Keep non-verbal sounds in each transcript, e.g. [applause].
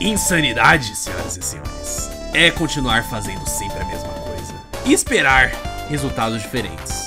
Insanidade, senhoras e senhores, é continuar fazendo sempre a mesma coisa e esperar resultados diferentes.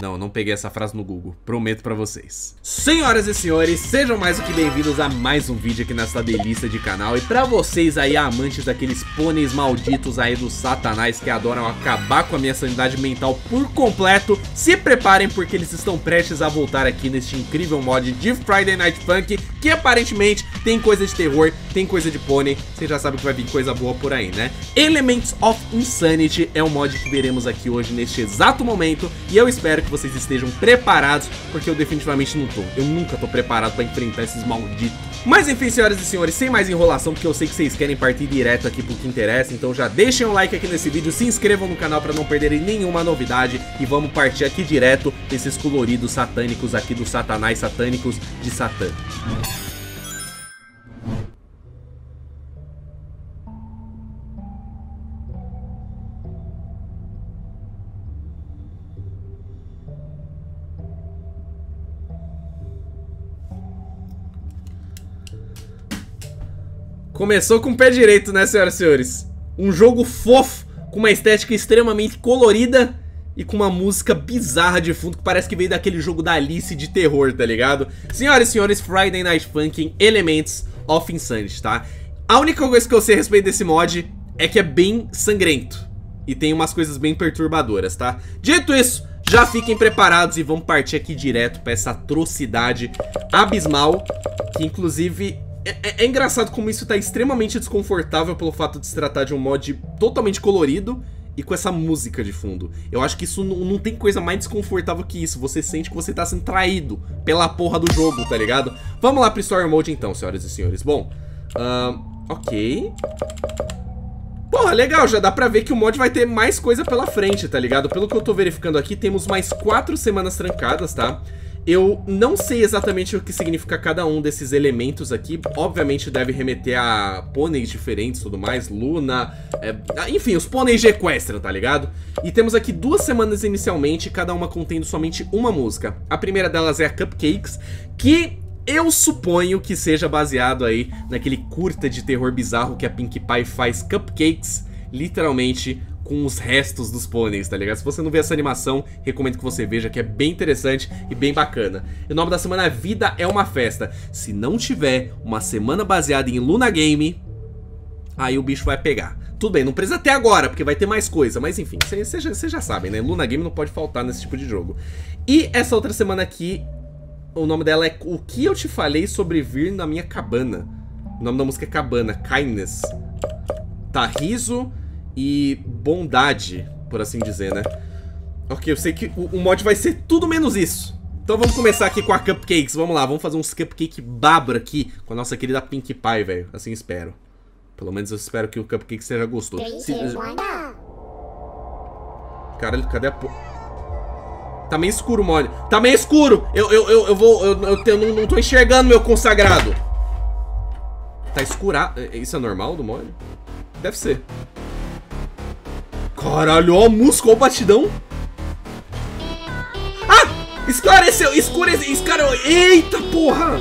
Não, não peguei essa frase no Google, prometo pra vocês. Senhoras e senhores, sejam mais do que bem-vindos a mais um vídeo aqui nessa delícia de canal. E pra vocês aí, amantes daqueles pôneis malditos aí do satanás que adoram acabar com a minha sanidade mental por completo, se preparem porque eles estão prestes a voltar aqui neste incrível mod de Friday Night Funk, que aparentemente tem coisa de terror, tem coisa de pônei, vocês já sabem que vai vir coisa boa por aí, né? Elements of Insanity é um mod que veremos aqui hoje neste exato momento, e eu espero que que vocês estejam preparados, porque eu definitivamente não tô. Eu nunca tô preparado pra enfrentar esses malditos. Mas enfim, senhoras e senhores, sem mais enrolação, porque eu sei que vocês querem partir direto aqui pro que interessa, então já deixem um like aqui nesse vídeo, se inscrevam no canal pra não perderem nenhuma novidade e vamos partir aqui direto desses coloridos satânicos aqui dos satanás satânicos de Satã. Começou com o pé direito, né, senhoras e senhores? Um jogo fofo, com uma estética extremamente colorida e com uma música bizarra de fundo que parece que veio daquele jogo da Alice de terror, tá ligado? Senhoras e senhores, Friday Night Funkin' Elements of Insanity, tá? A única coisa que eu sei a respeito desse mod é que é bem sangrento e tem umas coisas bem perturbadoras, tá? Dito isso, já fiquem preparados e vamos partir aqui direto pra essa atrocidade abismal que inclusive é, é, é, engraçado como isso tá extremamente desconfortável pelo fato de se tratar de um mod totalmente colorido e com essa música de fundo. Eu acho que isso não, tem coisa mais desconfortável que isso. Você sente que você tá sendo traído pela porra do jogo, tá ligado? Vamos lá pro Story Mode então, senhoras e senhores. Bom, uh, ok... Porra, legal, já dá pra ver que o mod vai ter mais coisa pela frente, tá ligado? Pelo que eu tô verificando aqui, temos mais quatro semanas trancadas, tá? Eu não sei exatamente o que significa cada um desses elementos aqui. Obviamente deve remeter a pôneis diferentes e tudo mais. Luna, é, enfim, os pôneis de Equestria, tá ligado? E temos aqui duas semanas inicialmente, cada uma contendo somente uma música. A primeira delas é a Cupcakes, que eu suponho que seja baseado aí naquele curta de terror bizarro que a Pink Pie faz Cupcakes, literalmente com os restos dos pôneis, tá ligado? Se você não vê essa animação, recomendo que você veja, que é bem interessante e bem bacana. E o nome da semana é Vida é uma Festa. Se não tiver uma semana baseada em Luna Game, aí o bicho vai pegar. Tudo bem, não precisa até agora, porque vai ter mais coisa, mas enfim, vocês já, sabem, né? Luna Game não pode faltar nesse tipo de jogo. E essa outra semana aqui, o nome dela é O que eu te falei sobre vir na minha cabana. O nome da música é Cabana, Kindness. Tá, riso e bondade, por assim dizer, né? Ok, eu sei que o, o mod vai ser tudo menos isso. Então vamos começar aqui com a Cupcakes. Vamos lá, vamos fazer uns Cupcake babra aqui com a nossa querida Pink Pie, velho. Assim espero. Pelo menos eu espero que o Cupcake seja gostoso. Se... Caralho, cadê a... Tá meio escuro o mod. Tá meio escuro. Eu, eu, eu, eu vou... Eu, eu, eu não, não tô enxergando meu consagrado. Tá escurado. Isso é normal do mod? Deve ser. Caralho, ó música, ó batidão. Ah! Esclareceu, escureceu, esclarou. Eita porra!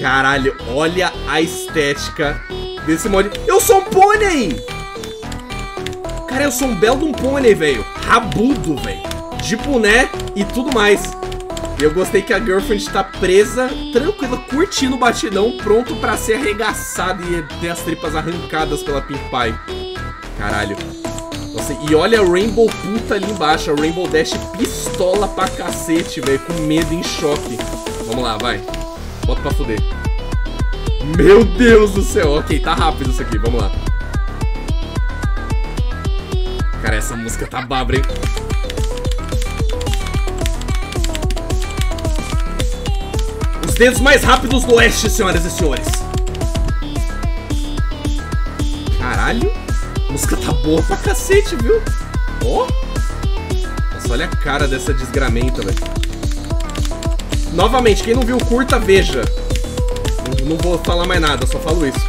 Caralho, olha a estética desse mod. Eu sou um pônei! Cara, eu sou um belo de um pônei, velho. Rabudo, velho. De boné e tudo mais. Eu gostei que a girlfriend tá presa, tranquila, curtindo o batidão, pronto pra ser arregaçada e ter as tripas arrancadas pela Pink Pie. Caralho. Nossa, e olha a Rainbow puta ali embaixo. A Rainbow Dash pistola pra cacete, velho. Com medo em choque. Vamos lá, vai. Bota pra fuder. Meu Deus do céu. Ok, tá rápido isso aqui. Vamos lá. Cara, essa música tá babra, hein? Os dedos mais rápidos do oeste, senhoras e senhores. Caralho. Música tá boa pra cacete, viu? Ó. Oh. Nossa, olha a cara dessa desgramenta, velho. Novamente, quem não viu, curta, veja. Não, não vou falar mais nada, só falo isso.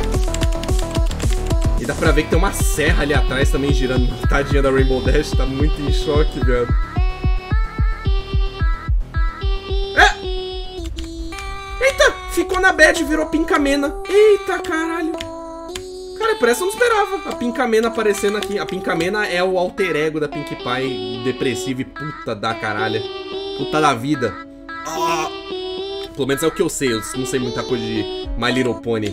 E dá pra ver que tem uma serra ali atrás também girando. Tadinha da Rainbow Dash, tá muito em choque, velho. É! Eita! Ficou na bad, virou Pincamena. Eita, caralho. Por essa eu não esperava. A Pincamena aparecendo aqui. A Pincamena é o alter ego da Pink Pie, depressiva e puta da caralho. Puta da vida. Ah. Pelo menos é o que eu sei. Eu não sei muita coisa de My Little Pony.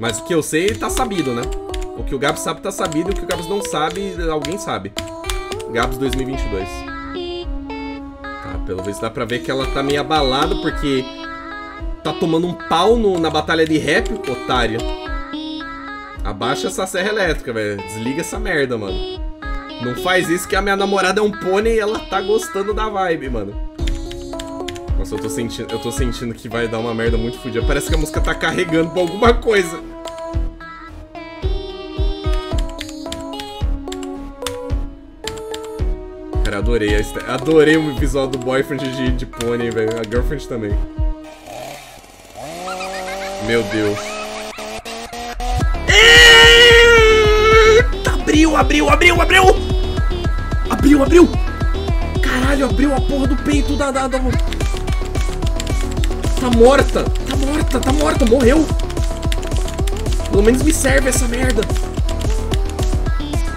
Mas o que eu sei tá sabido, né? O que o Gabs sabe tá sabido o que o Gabs não sabe, alguém sabe. Gabs 2022. Tá, pelo visto dá pra ver que ela tá meio abalada porque tá tomando um pau no, na batalha de rap, otário. Abaixa essa serra elétrica, velho. Desliga essa merda, mano. Não faz isso que a minha namorada é um pônei e ela tá gostando da vibe, mano. Nossa, eu tô sentindo, eu tô sentindo que vai dar uma merda muito fodida. Parece que a música tá carregando pra alguma coisa. Cara, adorei. A, adorei o visual do boyfriend de, de pônei, velho. A girlfriend também. Meu Deus. Abriu, abriu, abriu, abriu! Abriu, abriu! Caralho, abriu a porra do peito da... da, da... Tá morta! Tá morta, tá morta, morreu! Pelo menos me serve essa merda.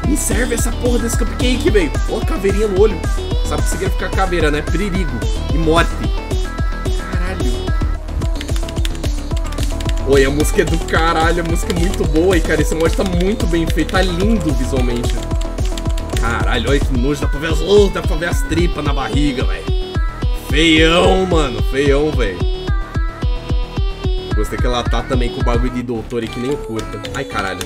Me serve essa porra desse cupcake, velho. Ó, caveirinha no olho. Sabe o que significa caveira, né? Perigo e morte. Oi, a música é do caralho. A música é muito boa. E, cara, esse mod tá muito bem feito. Tá lindo visualmente. Caralho, olha que nojo. Dá pra ver as, oh, dá pra ver as tripas na barriga, velho. Feião, mano. Feião, velho. Gostei que ela tá também com o bagulho de doutor e que nem o curta. Ai, caralho.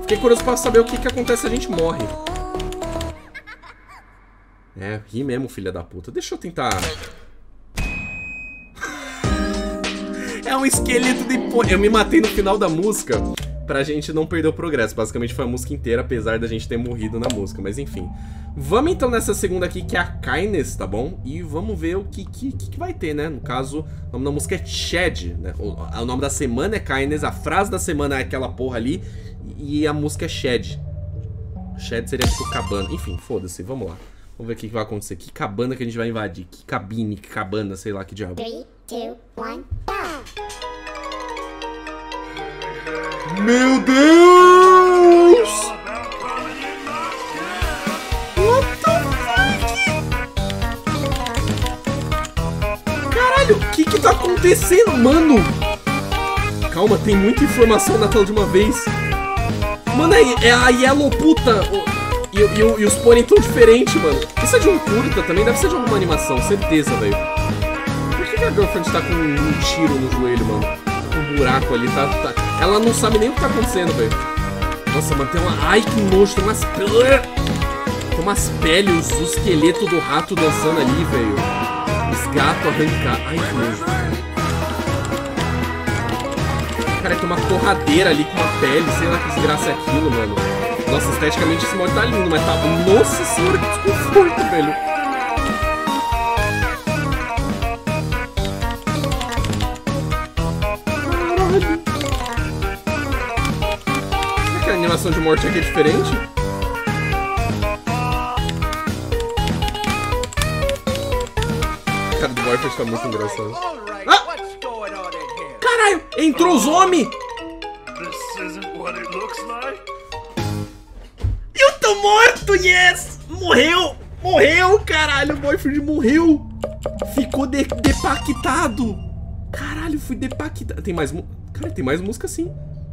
Fiquei curioso pra saber o que, que acontece se a gente morre. É, ri mesmo, filha da puta. Deixa eu tentar... um esqueleto de... Eu me matei no final da música pra gente não perder o progresso. Basicamente foi a música inteira, apesar da gente ter morrido na música. Mas enfim. Vamos então nessa segunda aqui, que é a Kindness, tá bom? E vamos ver o que, que, que vai ter, né? No caso, o nome da música é Shed, né? O, o nome da semana é Kindness, a frase da semana é aquela porra ali, e a música é Shed. Shed seria tipo cabana. Enfim, foda-se, vamos lá. Vamos ver o que, que vai acontecer. Que cabana que a gente vai invadir? Que cabine, que cabana, sei lá que diabo. 3, 2, 1, Meu Deus! Caralho, o que que tá acontecendo, mano? Calma, tem muita informação na tela de uma vez. Mano, é, é a Yellow puta. E, e, e, os pônei tão diferentes, mano. Isso é de um curta também? Deve ser de alguma animação, certeza, velho. Que, a Girlfriend tá com um tiro no joelho, mano? Com um buraco ali, tá, tá... Ela não sabe nem o que tá acontecendo, velho. Nossa, mano, tem uma... Ai, que nojo, tem umas... Tem umas peles, o esqueleto do rato dançando ali, velho gato arrancar. Ai, que nojo. Cara, tem uma torradeira ali com uma pele, sei lá que desgraça é aquilo, mano. Nossa, esteticamente esse mod tá lindo, mas tá... Nossa senhora, que desconforto, velho. Animação de morte aqui é diferente? cara do Morpheus tá muito engraçado. Ah! Caralho! Entrou os homens! Eu tô morto, yes! Morreu! Morreu, caralho! O boyfriend morreu! Ficou de depactado! Caralho, fui depactado. Tem mais... Cara, tem mais música sim.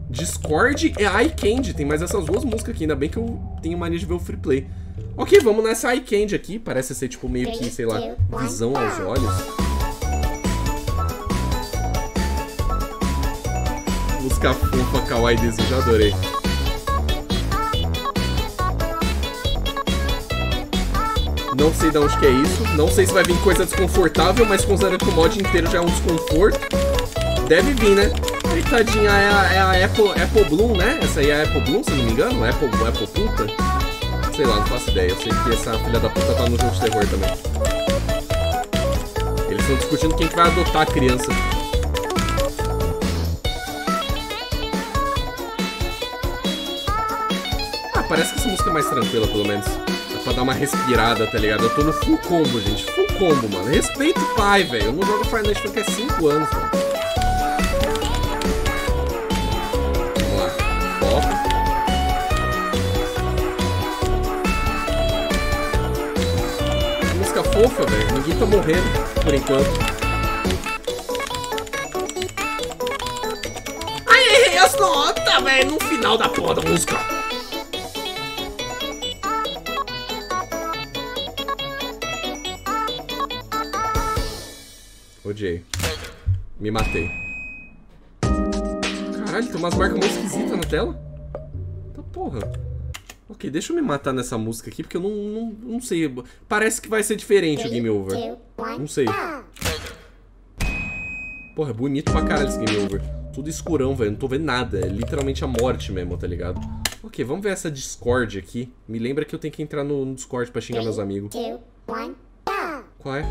Discord e iCandy. Tem mais essas duas músicas aqui. Ainda bem que eu tenho mania de ver o free play. Ok, vamos nessa iCandy aqui. Parece ser, tipo, meio que, sei lá, visão aos olhos. Música fofa, kawaii, desejo, adorei. Não sei de onde que é isso. Não sei se vai vir coisa desconfortável, mas considerando que o mod inteiro já é um desconforto, deve vir, né? Coitadinha, é a, é a Apple, Apple Bloom, né? Essa aí é a Apple Bloom, se não me engano? Apple, Apple Puta? Sei lá, não faço ideia. Eu sei que essa filha da puta tá no jogo de terror também. Eles estão discutindo quem que vai adotar a criança. Ah, parece que essa música é mais tranquila, pelo menos. pra dar uma respirada, tá ligado? Eu tô no full combo, gente. Full combo, mano. Respeito o pai, velho. Eu não jogo Final Fantasy há 5 anos, mano. Fofa, velho. Ninguém tá morrendo, por enquanto. Ai, errei as notas, velho, no final da porra da música. Odiei. Me matei. Caralho, tem umas marcas muito esquisitas na tela. Tá porra. Ok, deixa eu me matar nessa música aqui, porque eu não, não, não sei. Parece que vai ser diferente o game over. Não sei. Porra, é bonito pra caralho esse game over. Tudo escurão, velho. Não tô vendo nada. É literalmente a morte mesmo, tá ligado? Ok, vamos ver essa Discord aqui. Me lembra que eu tenho que entrar no, no Discord pra xingar meus amigos. Qual é?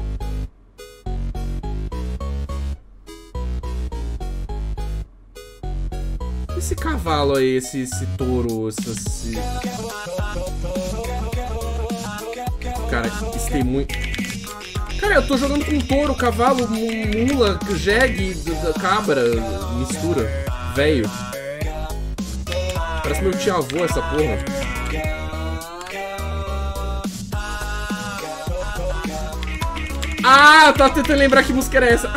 Esse cavalo aí, esse, esse touro, esse. Cara, isso tem muito... Cara, eu tô jogando com touro, cavalo, mula, jegue, cabra, mistura. Velho. Parece meu tio-avô essa porra. Ah, eu tava tentando lembrar que música era essa.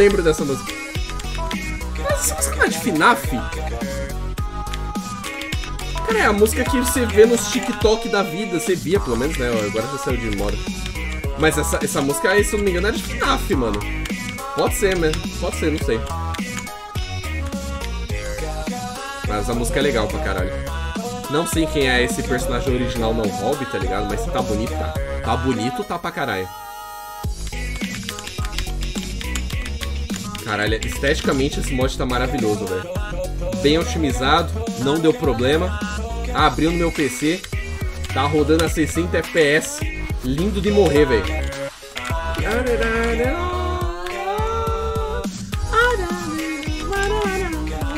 Lembro dessa música. Mas essa música não é de FNAF? Cara, é a música que você vê nos TikTok da vida. Você via, pelo menos, né? Agora já saiu de moda. Mas essa, essa música aí, se eu não me engano, é de FNAF, mano. Pode ser, né? Pode ser, não sei. Mas a música é legal pra caralho. Não sei quem é esse personagem original não Hobby, tá ligado? Mas se tá bonito, tá. Tá bonito, tá pra caralho. Caralho, esteticamente esse mod tá maravilhoso, velho. Bem otimizado, não deu problema. Abriu no meu PC. Tá rodando a 60 FPS. Lindo de morrer, velho.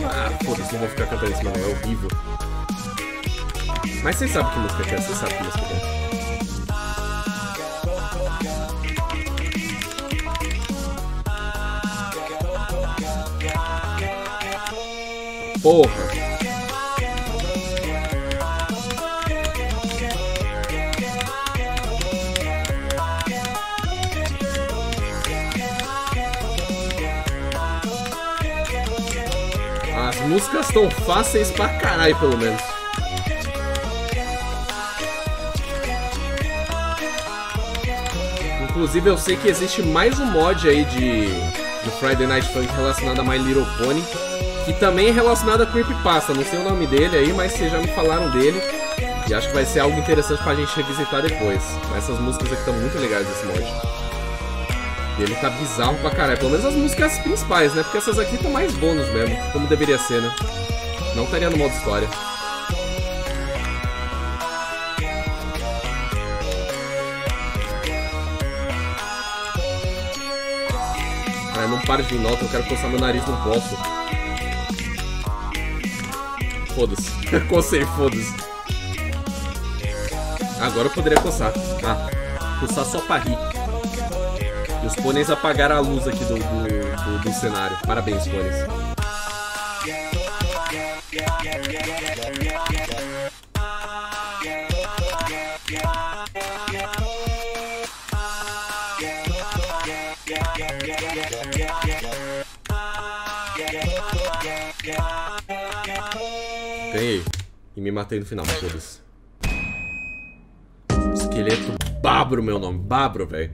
Ah, foda-se, não vou ficar cantando isso, mano. É horrível. Mas vocês sabem que música é, vocês sabem que música é. Porra. As músicas estão fáceis pra caralho, pelo menos. Inclusive, eu sei que existe mais um mod aí de, de Friday Night Funk relacionado a My Little Pony que também é relacionado a Creepypasta. Não sei o nome dele aí, mas vocês já me falaram dele. E acho que vai ser algo interessante pra gente revisitar depois. Mas essas músicas aqui estão muito legais desse mod. E ele tá bizarro pra caralho. Pelo menos as músicas principais, né? Porque essas aqui estão mais bônus mesmo. Como deveria ser, né? Não estaria no modo história. Ah, não para de vir nota, eu quero coçar meu nariz, não posso. Foda-se. [laughs] Cocei, foda-se. Agora eu poderia coçar. Ah, coçar só pra rir. E os pôneis apagaram a luz aqui do, do, do, do cenário. Parabéns, pôneis. Matei no final, foda-se. Esqueleto Babro, meu nome. Babro, velho.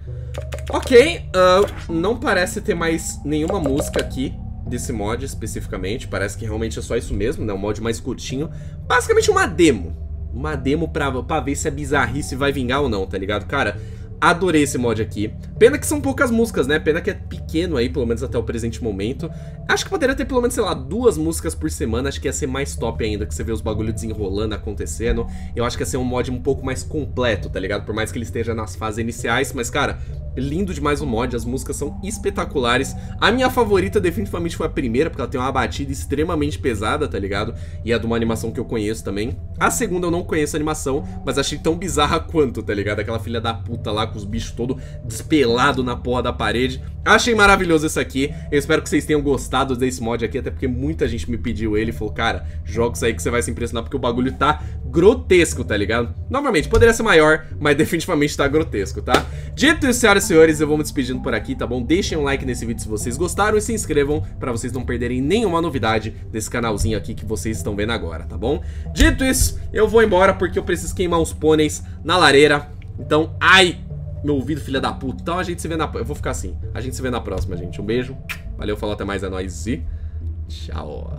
Ok, uh, não parece ter mais nenhuma música aqui desse mod especificamente. Parece que realmente é só isso mesmo, né? Um mod mais curtinho. Basicamente uma demo. Uma demo pra, pra ver se a bizarrice vai vingar ou não, tá ligado? Cara, Adorei esse mod aqui. Pena que são poucas músicas, né? Pena que é pequeno aí, pelo menos até o presente momento. Acho que poderia ter pelo menos, sei lá, duas músicas por semana. Acho que ia ser mais top ainda, que você vê os bagulhos desenrolando, acontecendo. Eu acho que ia ser um mod um pouco mais completo, tá ligado? Por mais que ele esteja nas fases iniciais. Mas, cara, lindo demais o mod, as músicas são espetaculares. A minha favorita definitivamente foi a primeira, porque ela tem uma batida extremamente pesada, tá ligado? E é de uma animação que eu conheço também. A segunda eu não conheço a animação, mas achei tão bizarra quanto, tá ligado? Aquela filha da puta lá com os bichos todo despelado na porra da parede. Achei maravilhoso esse aqui. Eu espero que vocês tenham gostado desse mod aqui, até porque muita gente me pediu ele e falou, cara, joga isso aí que você vai se impressionar, porque o bagulho tá grotesco, tá ligado? Novamente, poderia ser maior, mas definitivamente tá grotesco, tá? Dito isso, senhoras senhores, eu vou me despedindo por aqui, tá bom? Deixem um like nesse vídeo se vocês gostaram e se inscrevam pra vocês não perderem nenhuma novidade desse canalzinho aqui que vocês estão vendo agora, tá bom? Dito isso, eu vou embora porque eu preciso queimar uns pôneis na lareira. Então, ai, meu ouvido, filha da puta. Então a gente se vê na... Eu vou ficar assim. A gente se vê na próxima, gente. Um beijo. Valeu, falou, até mais, é nóis e... Tchau.